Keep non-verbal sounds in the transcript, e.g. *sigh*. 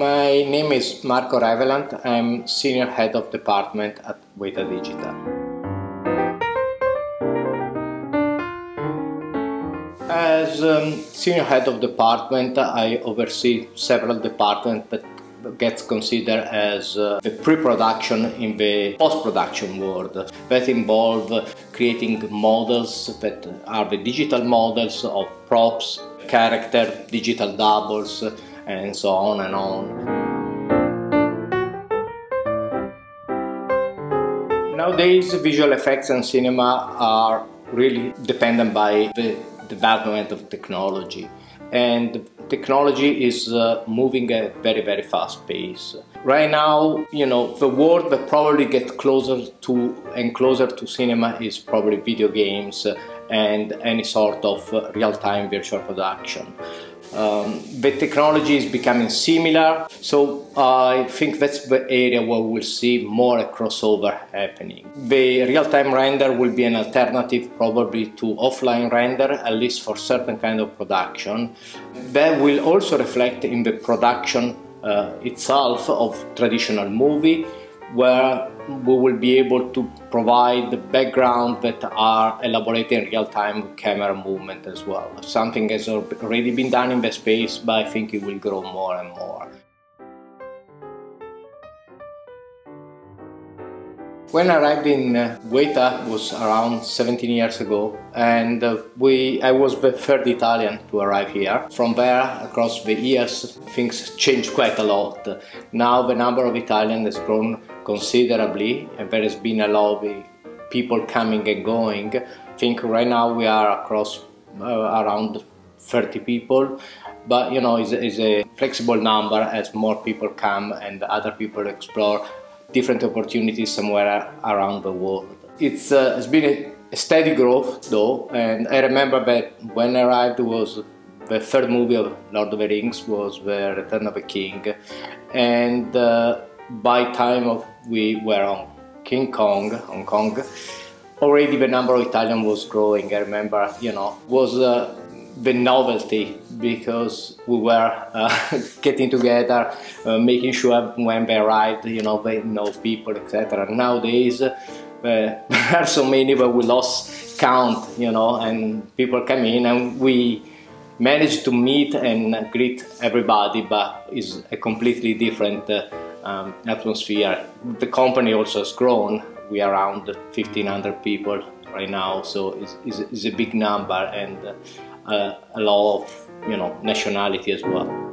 My name is Marco Revelant. I'm Senior Head of Department at Weta Digital. As um, Senior Head of Department, I oversee several departments that gets considered as uh, the pre-production in the post-production world that involve creating models that are the digital models of props, character, digital doubles, and so on and on. Nowadays, visual effects and cinema are really dependent by the development of technology. And technology is uh, moving at very very fast pace. Right now you know the world that probably gets closer to and closer to cinema is probably video games and any sort of uh, real-time virtual production um, the technology is becoming similar, so I think that's the area where we'll see more crossover happening. The real-time render will be an alternative probably to offline render, at least for certain kind of production. That will also reflect in the production uh, itself of traditional movie, where we will be able to provide the background that are elaborated in real time camera movement as well. Something has already been done in the space, but I think it will grow more and more. When I arrived in uh, Weta was around 17 years ago and uh, we, I was the third Italian to arrive here. From there, across the years, things changed quite a lot. Now the number of Italians has grown considerably and there has been a lot of people coming and going. I think right now we are across uh, around 30 people but you know it's, it's a flexible number as more people come and other people explore different opportunities somewhere around the world. It's, uh, it's been a, steady growth though, and I remember that when I arrived was the third movie of Lord of the Rings was The Return of the King, and uh, by time of we were on King Kong, Hong Kong, already the number of Italian was growing. I remember, you know, was uh, the novelty because we were uh, *laughs* getting together, uh, making sure when they arrived, you know, they know people, etc. Nowadays, uh, *laughs* there are so many that we lost count, you know, and people come in and we manage to meet and greet everybody, but it's a completely different uh, um, atmosphere. The company also has grown. We are around 1,500 people right now, so it's, it's, it's a big number and uh, a lot of you know nationality as well.